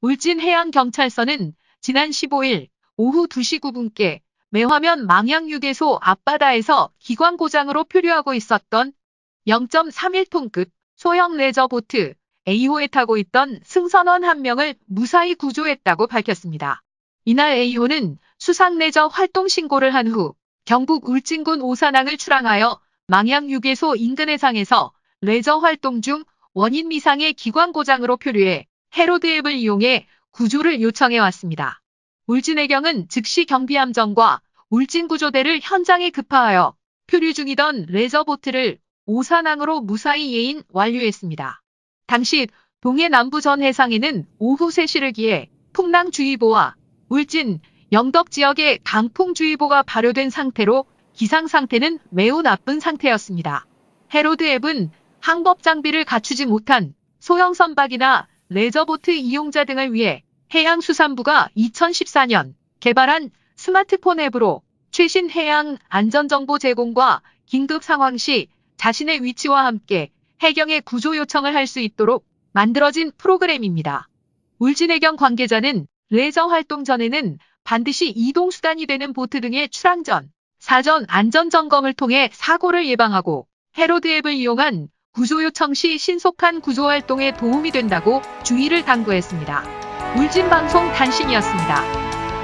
울진해양경찰서는 지난 15일 오후 2시 9분께 매화면 망양유계소 앞바다에서 기관 고장으로 표류하고 있었던 0.31톤급 소형 레저보트 A호에 타고 있던 승선원 한 명을 무사히 구조했다고 밝혔습니다. 이날 A호는 수상 레저 활동 신고를 한 후 경북 울진군 오산항을 출항하여 망양유계소 인근 해상에서 레저 활동 중 원인 미상의 기관 고장으로 표류해 해로드 앱을 이용해 구조를 요청해 왔습니다. 울진해경은 즉시 경비함정과 울진구조대를 현장에 급파하여 표류 중이던 레저보트를 오산항으로 무사히 예인 완료했습니다. 당시 동해 남부 전 해상에는 오후 3시를 기해 풍랑주의보와 울진, 영덕 지역에 강풍주의보가 발효된 상태로 기상 상태는 매우 나쁜 상태였습니다. 해로드 앱은 항법 장비를 갖추지 못한 소형 선박이나 레저보트 이용자 등을 위해 해양수산부가 2014년 개발한 스마트폰 앱으로 최신 해양 안전정보 제공과 긴급 상황 시 자신의 위치와 함께 해경에 구조 요청을 할 수 있도록 만들어진 프로그램입니다. 울진해경 관계자는 레저 활동 전에는 반드시 이동수단이 되는 보트 등의 출항 전 사전 안전점검을 통해 사고를 예방하고 헤로드 앱을 이용한 구조 요청 시 신속한 구조 활동에 도움이 된다고 주의를 당부했습니다. 울진 방송 단신이었습니다.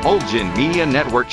Ulgin Media Network.